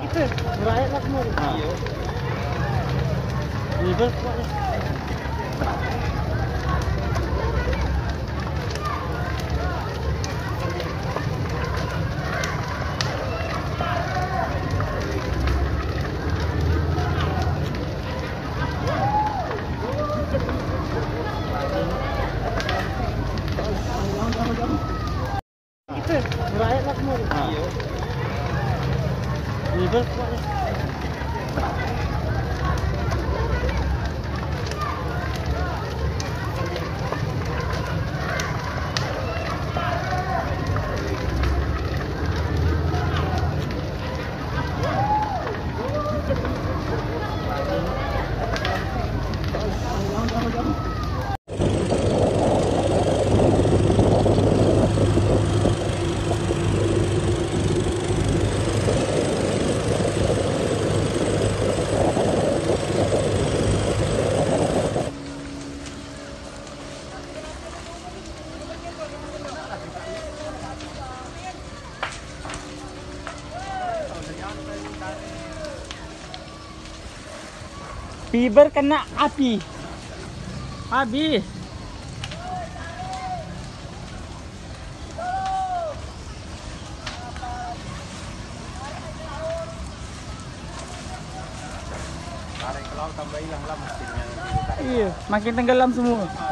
Itu, rakyat lah semua. Ha. River kuatnya. Itu, rakyat lah semua. либо Fiber kena api. Habis. Tarik ke laut tambah hilang lah mesinnya. Iya, makin tenggelam semua.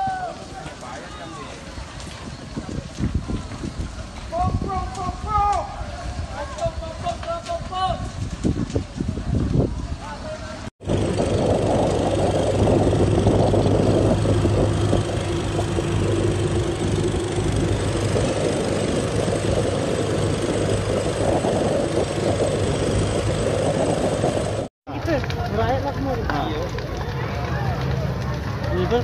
Rakyat lah semua. Ah. Iya. Ini. Iya,